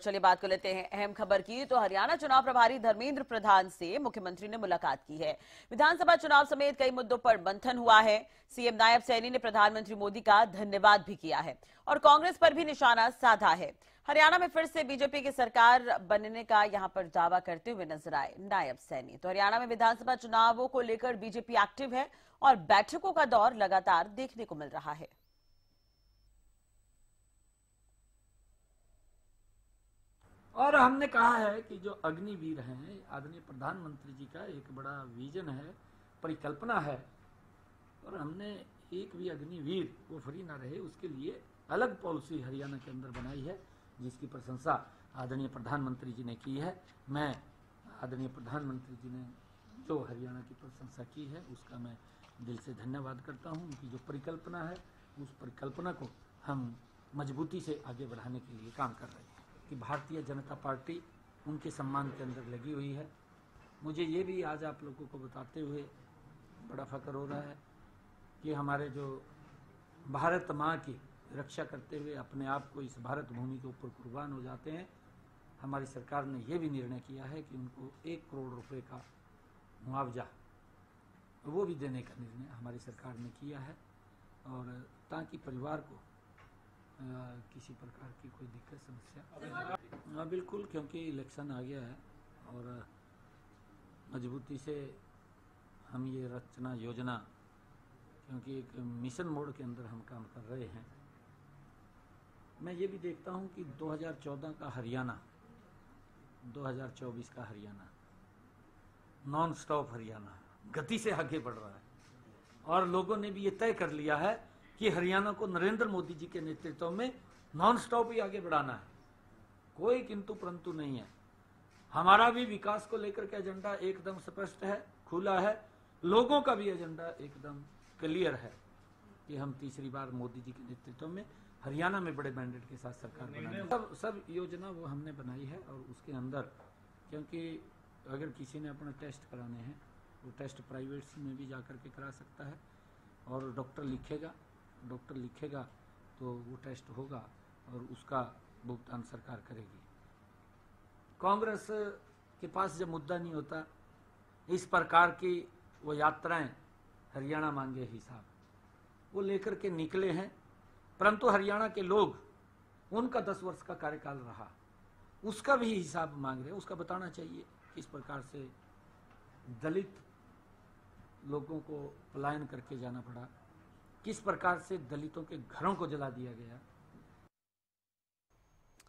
चलिए बात कर लेते हैं अहम खबर की। तो हरियाणा चुनाव प्रभारी धर्मेंद्र प्रधान से मुख्यमंत्री ने मुलाकात की है। विधानसभा चुनाव समेत कई मुद्दों पर मंथन हुआ है। सीएम नायब सैनी ने प्रधानमंत्री मोदी का धन्यवाद भी किया है और कांग्रेस पर भी निशाना साधा है। हरियाणा में फिर से बीजेपी की सरकार बनने का यहाँ पर दावा करते हुए नज़र आए नायब सैनी। तो हरियाणा में विधानसभा चुनावों को लेकर बीजेपी एक्टिव है और बैठकों का दौर लगातार देखने को मिल रहा है। और हमने कहा है कि जो अग्निवीर हैं, आदरणीय प्रधानमंत्री जी का एक बड़ा विजन है, परिकल्पना है। और हमने एक भी अग्निवीर, वो फ्री ना रहे, उसके लिए अलग पॉलिसी हरियाणा के अंदर बनाई है, जिसकी प्रशंसा आदरणीय प्रधानमंत्री जी ने की है। मैं, आदरणीय प्रधानमंत्री जी ने जो हरियाणा की प्रशंसा की है, उसका मैं दिल से धन्यवाद करता हूँ। उनकी जो परिकल्पना है, उस परिकल्पना को हम मजबूती से आगे बढ़ाने के लिए काम कर रहे हैं। कि भारतीय जनता पार्टी उनके सम्मान के अंदर लगी हुई है। मुझे ये भी आज आप लोगों को बताते हुए बड़ा फख्र हो रहा है कि हमारे जो भारत माँ की रक्षा करते हुए अपने आप को इस भारत भूमि के ऊपर कुर्बान हो जाते हैं, हमारी सरकार ने यह भी निर्णय किया है कि उनको एक करोड़ रुपए का मुआवजा वो भी देने का निर्णय हमारी सरकार ने किया है और ताकि परिवार को किसी प्रकार की कोई दिक्कत, समस्या? हाँ बिल्कुल, क्योंकि इलेक्शन आ गया है और मजबूती से हम ये रचना, योजना, क्योंकि एक मिशन मोड के अंदर हम काम कर रहे हैं। मैं ये भी देखता हूँ कि 2014 का हरियाणा 2024 का हरियाणा नॉन स्टॉप हरियाणा, गति से आगे बढ़ रहा है। और लोगों ने भी ये तय कर लिया है कि हरियाणा को नरेंद्र मोदी जी के नेतृत्व में नॉन स्टॉप ही आगे बढ़ाना है। कोई किंतु परंतु नहीं है। हमारा भी विकास को लेकर के एजेंडा एकदम स्पष्ट है खुला है। लोगों का भी एजेंडा एकदम क्लियर है कि हम तीसरी बार मोदी जी के नेतृत्व में हरियाणा में बड़े मैंडेट के साथ सरकार बनाए सब सब योजना वो हमने बनाई है और उसके अंदर क्योंकि अगर किसी ने अपना टेस्ट कराने हैं वो टेस्ट प्राइवेट में भी जा के करा सकता है और डॉक्टर लिखेगा। डॉक्टर लिखेगा तो वो टेस्ट होगा और उसका भुगतान सरकार करेगी। कांग्रेस के पास जब मुद्दा नहीं होता, इस प्रकार की वो यात्राएँ हरियाणा मांगे हिसाब वो लेकर के निकले हैं, परंतु हरियाणा के लोग, उनका दस वर्ष का कार्यकाल रहा। उसका भी हिसाब मांग रहे उसका बताना चाहिए किस प्रकार से दलित लोगों को पलायन करके जाना पड़ा। किस प्रकार से दलितों के घरों को जला दिया गया?